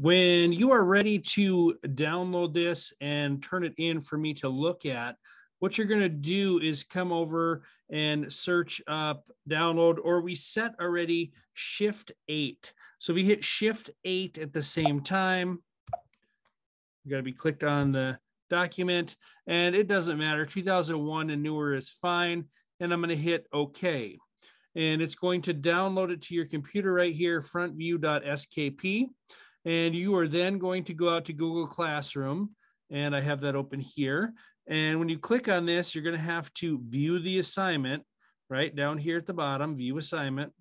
When you are ready to download this and turn it in for me to look at, what you're going to do is come over and search up download or we set already shift eight. So if you hit shift eight at the same time, you got to be clicked on the document and it doesn't matter. 2001 and newer is fine. And I'm going to hit okay. And it's going to download it to your computer right here, frontview.skp. And you are then going to go out to Google Classroom. And I have that open here. And when you click on this, you're going to have to view the assignment right down here at the bottom, view assignment.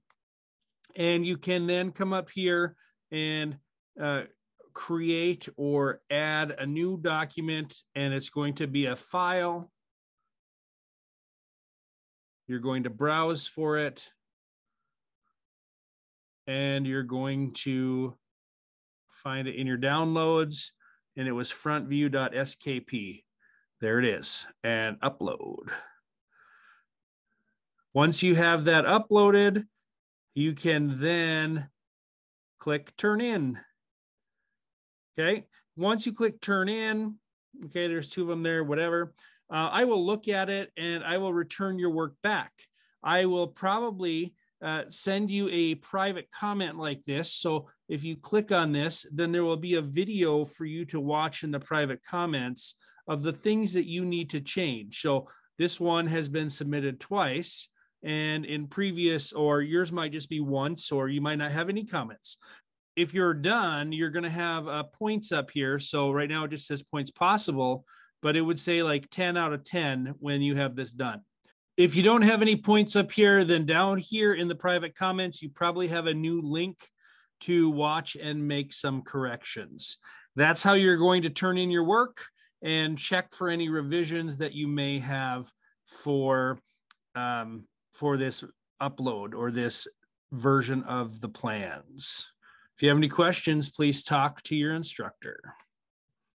And you can then come up here and uh, create or add a new document, and it's going to be a file. You're going to browse for it, and you're going to find it in your downloads, and it was frontview.skp. There it is, and upload. Once you have that uploaded, you can then click turn in. Okay, once you click turn in, okay, there's two of them there, whatever. Uh, I will look at it and I will return your work back. I will probably uh, send you a private comment like this. So if you click on this, then there will be a video for you to watch in the private comments of the things that you need to change. So this one has been submitted twice and in previous or yours might just be once or you might not have any comments. If you're done, you're going to have uh, points up here. So right now it just says points possible, but it would say like 10 out of 10 when you have this done. If you don't have any points up here, then down here in the private comments, you probably have a new link to watch and make some corrections. That's how you're going to turn in your work and check for any revisions that you may have for um, for this upload or this version of the plans. If you have any questions, please talk to your instructor.